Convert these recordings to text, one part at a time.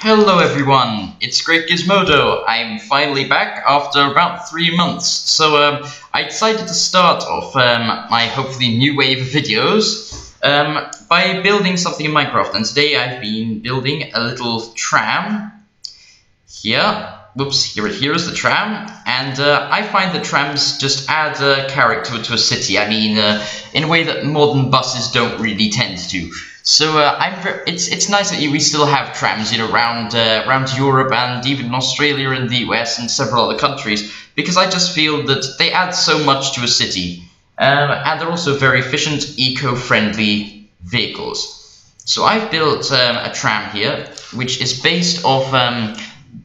Hello everyone, it's Great Gizmodo. I'm finally back after about three months. So um, I decided to start off um, my hopefully new wave of videos um, by building something in Minecraft. And today I've been building a little tram here. Whoops, here, here is the tram. And uh, I find that trams just add a character to a city. I mean, uh, in a way that modern buses don't really tend to. So uh, I'm it's it's nice that we still have trams, you know, around uh, around Europe and even Australia and the US and several other countries because I just feel that they add so much to a city, um, and they're also very efficient, eco-friendly vehicles. So I've built um, a tram here, which is based off um,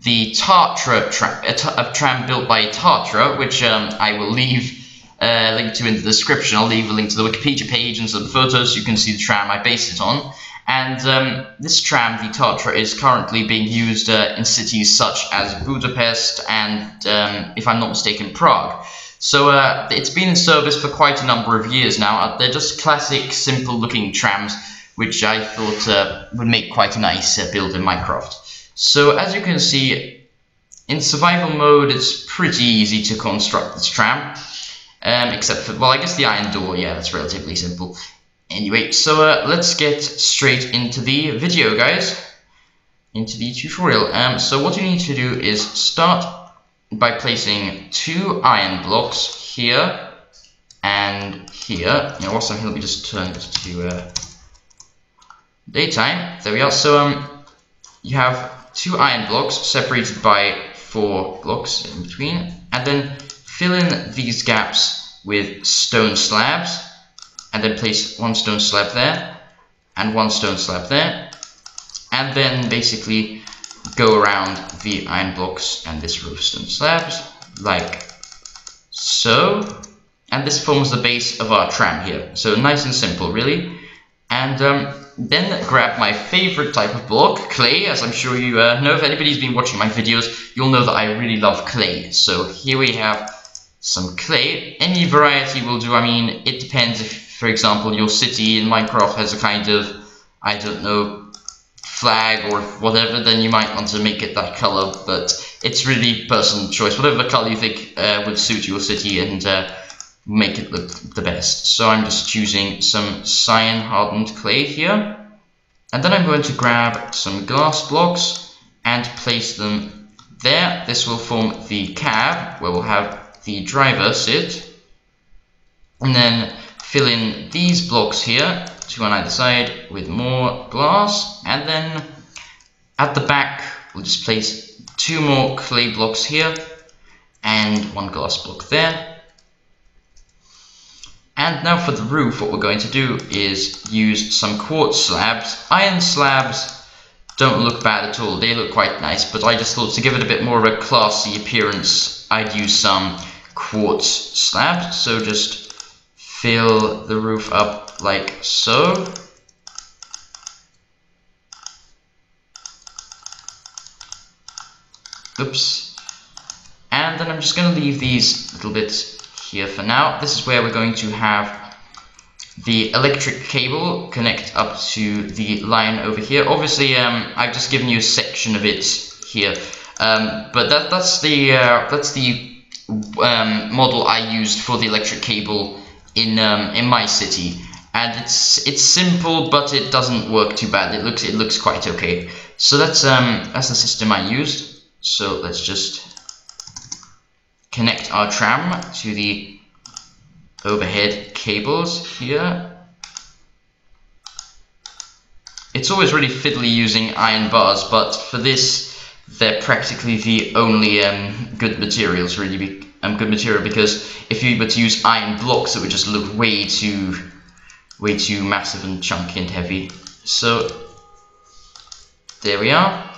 the Tatra tram, a, tram built by Tatra, which um, I will leave uh, link to in the description. I'll leave a link to the Wikipedia page and some photos so you can see the tram I based it on. And um, this tram, the Tatra, is currently being used uh, in cities such as Budapest and, um, if I'm not mistaken, Prague. So uh, it's been in service for quite a number of years now. Uh, they're just classic, simple-looking trams, which I thought uh, would make quite a nice uh, build in Minecraft. So as you can see, in survival mode, it's pretty easy to construct this tram. Um, except for, well, I guess the iron door, yeah, that's relatively simple. Anyway, so uh, let's get straight into the video, guys. Into the tutorial. Um, so what you need to do is start by placing two iron blocks here and here. You know, also, let me just turn this to uh, daytime. There we are. So um, you have two iron blocks separated by four blocks in between, and then Fill in these gaps with stone slabs and then place one stone slab there and one stone slab there and then basically go around the iron blocks and this row of stone slabs like so. And this forms the base of our tram here. So nice and simple really. And um, then grab my favorite type of block, clay, as I'm sure you uh, know if anybody's been watching my videos, you'll know that I really love clay. So here we have some clay. Any variety will do. I mean, it depends if, for example, your city in Minecraft has a kind of, I don't know, flag or whatever, then you might want to make it that color, but it's really personal choice. Whatever color you think uh, would suit your city and uh, make it look the best. So I'm just choosing some cyan hardened clay here. And then I'm going to grab some glass blocks and place them there. This will form the cab, where we'll have the driver sit and then fill in these blocks here two on either side with more glass. And then at the back we'll just place two more clay blocks here and one glass block there. And now for the roof what we're going to do is use some quartz slabs. Iron slabs don't look bad at all. They look quite nice but I just thought to give it a bit more of a classy appearance I'd use some quartz slab. So just fill the roof up like so. Oops. And then I'm just going to leave these little bits here for now. This is where we're going to have the electric cable connect up to the line over here. Obviously, um, I've just given you a section of it here, um, but that, that's the uh, that's the um, model I used for the electric cable in um, in my city, and it's it's simple, but it doesn't work too bad. It looks it looks quite okay. So that's um that's the system I used. So let's just connect our tram to the overhead cables here. It's always really fiddly using iron bars, but for this they're practically the only um, good materials really be, um, good material because if you were to use iron blocks it would just look way too way too massive and chunky and heavy. So there we are.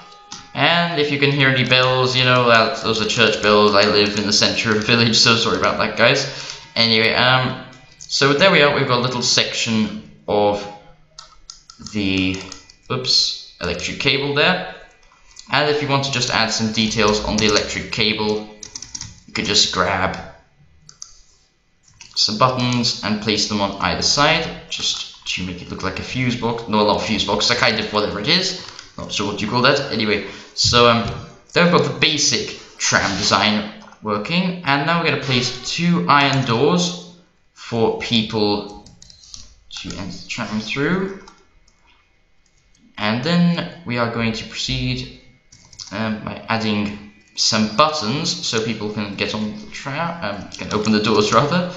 And if you can hear any bells you know that those are church bells. I live in the center of a village so sorry about that guys. Anyway um so there we are. We've got a little section of the oops electric cable there and if you want to just add some details on the electric cable, you could just grab some buttons and place them on either side, just to make it look like a fuse box. No, not a fuse box, a kind of whatever it is. Not sure what you call that. Anyway, so um, there we've got the basic tram design working, and now we're going to place two iron doors for people to enter the tram through. And then we are going to proceed um, by adding some buttons so people can get on the tram, um, can open the doors rather.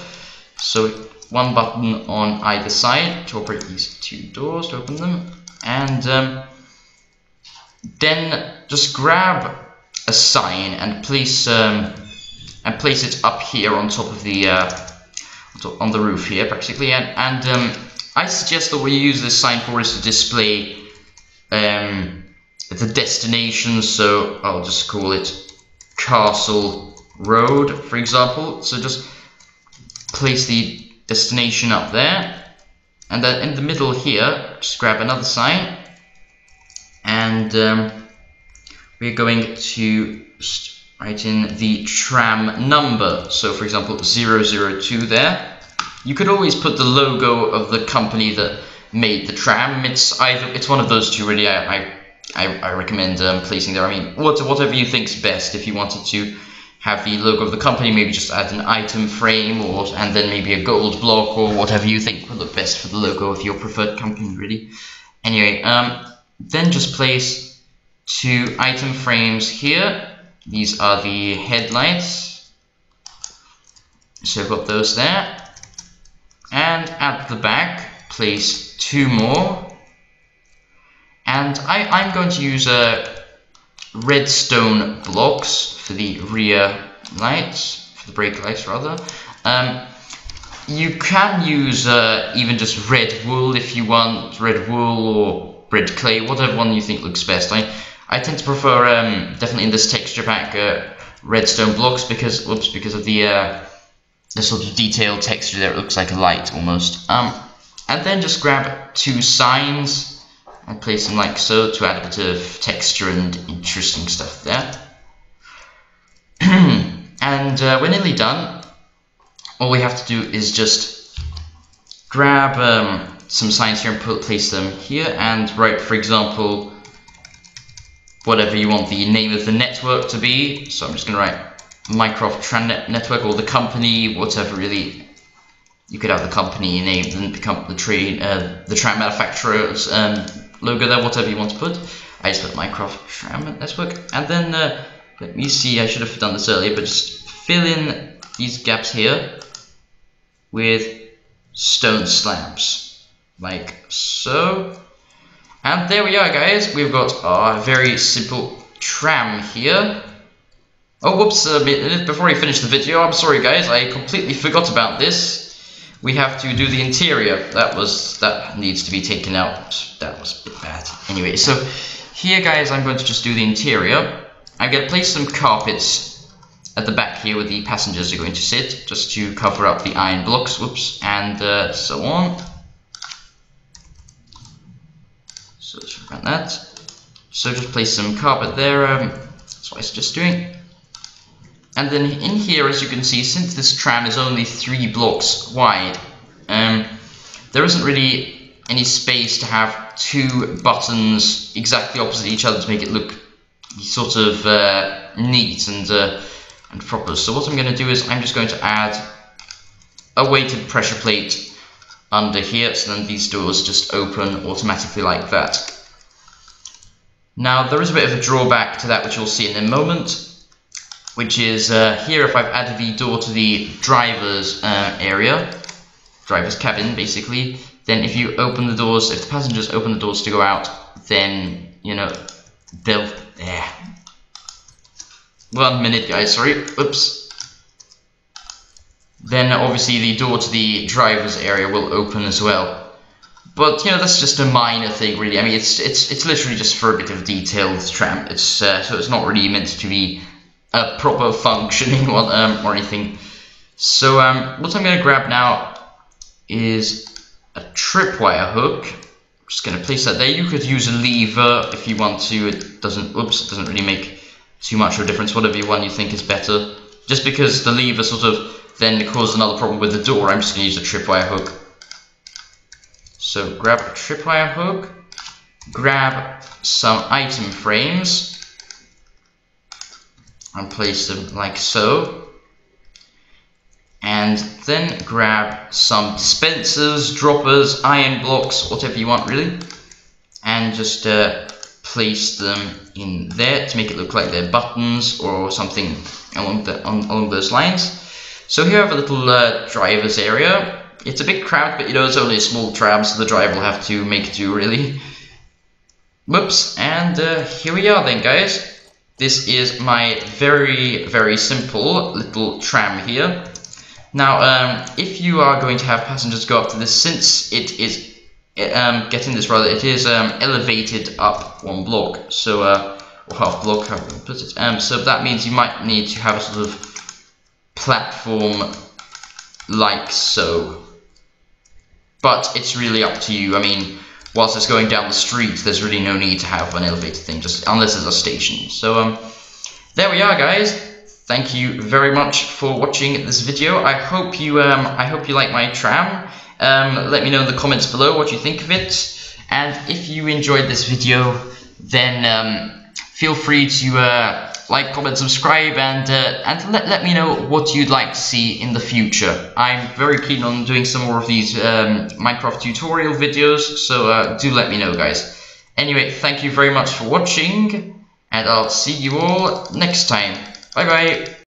So one button on either side to operate these two doors to open them, and um, then just grab a sign and place um, and place it up here on top of the uh, on the roof here practically and, and um, I suggest that we use this sign for is to display um, the destination so I'll just call it Castle Road for example so just place the destination up there and then in the middle here just grab another sign and um, we're going to write in the tram number. So for example, 002 there. You could always put the logo of the company that made the tram. It's either it's one of those two really. I I, I recommend um, placing there. I mean, what, whatever you think's best. If you wanted to have the logo of the company, maybe just add an item frame or and then maybe a gold block or whatever you think would look best for the logo of your preferred company. Really. Anyway, um, then just place two item frames here these are the headlights. So I've got those there. And at the back, place two more. And I, I'm going to use uh, redstone blocks for the rear lights, for the brake lights rather. Um, you can use uh, even just red wool if you want, red wool or red clay, whatever one you think looks best. I, I tend to prefer um, definitely in this texture pack uh, redstone blocks because whoops because of the uh, the sort of detailed texture there. It looks like a light almost. Um, and then just grab two signs and place them like so to add a bit of texture and interesting stuff there. and uh, we're nearly done. All we have to do is just grab um, some signs here and put, place them here and write, for example, whatever you want the name of the network to be. So I'm just going to write Minecraft Tram Network or the company, whatever really. You could have the company name and become the train, uh, the tram manufacturer's um, logo there, whatever you want to put. I just put Minecraft Tram Network, and then uh, let me see. I should have done this earlier, but just fill in these gaps here with stone slabs, like so. And there we are guys, we've got our very simple tram here. Oh whoops, uh, before I finish the video, I'm sorry guys, I completely forgot about this. We have to do the interior, that was, that needs to be taken out, that was bad. Anyway, so here guys, I'm going to just do the interior. I'm going to place some carpets at the back here where the passengers are going to sit, just to cover up the iron blocks, whoops, and uh, so on. So let's around that. So just place some carpet there, um, that's what I was just doing. And then in here, as you can see, since this tram is only three blocks wide, um, there isn't really any space to have two buttons exactly opposite each other to make it look sort of uh, neat and uh, and proper. So what I'm going to do is I'm just going to add a weighted pressure plate under here, so then these doors just open automatically like that. Now there is a bit of a drawback to that which you'll see in a moment, which is uh, here if I've added the door to the driver's uh, area, driver's cabin basically, then if you open the doors, if the passengers open the doors to go out, then, you know, they'll, yeah. One minute guys, sorry, oops. Then obviously the door to the driver's area will open as well. But you know that's just a minor thing, really. I mean, it's it's it's literally just for a bit of detailed tram. It's uh, so it's not really meant to be a proper functioning one um, or anything. So um, what I'm going to grab now is a tripwire hook. I'm just going to place that there. You could use a lever if you want to. It doesn't. Oops, it doesn't really make too much of a difference. Whatever one you think is better. Just because the lever sort of then cause another problem with the door, I'm just going to use a tripwire hook. So grab a tripwire hook, grab some item frames and place them like so and then grab some dispensers, droppers, iron blocks, whatever you want really and just uh, place them in there to make it look like they're buttons or something along, the, on, along those lines. So here I have a little uh, driver's area. It's a bit cramped, but you know, it's only a small tram, so the driver will have to make do really. Whoops, and uh, here we are then, guys. This is my very, very simple little tram here. Now, um, if you are going to have passengers go up to this, since it is um, getting this rather, it is um, elevated up one block, so uh, or half block, how put it. Um, so that means you might need to have a sort of platform like so. But it's really up to you. I mean, whilst it's going down the street, there's really no need to have an elevated thing, just unless there's a station. So um, there we are, guys. Thank you very much for watching this video. I hope you um, I hope you like my tram. Um, let me know in the comments below what you think of it. And if you enjoyed this video, then um, feel free to uh, like, comment, subscribe, and uh, and let, let me know what you'd like to see in the future. I'm very keen on doing some more of these um, Minecraft tutorial videos, so uh, do let me know, guys. Anyway, thank you very much for watching, and I'll see you all next time. Bye bye.